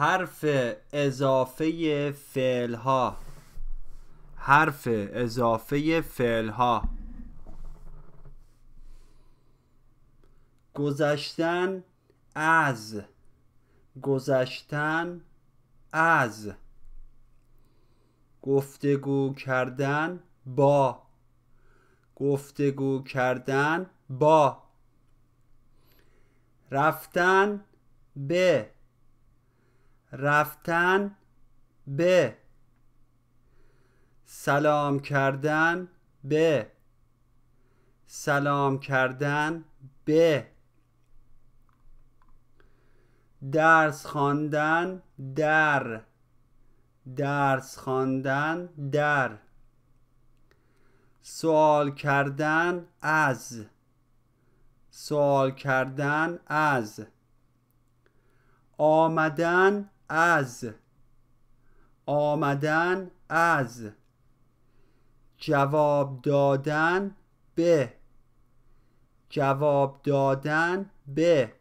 حرف اضافه فعل ها حرف اضافه فعل ها گذشتن از. گذشتن از. گفتگو کردن با. گفتگو کردن با. رفتن به. رفتن به. سلام کردن به. سلام کردن به. درس خواندن در. درس خواندن در. سوال کردن از. سوال کردن از. آمدن از. آمدن از. جواب دادن به. جواب دادن به.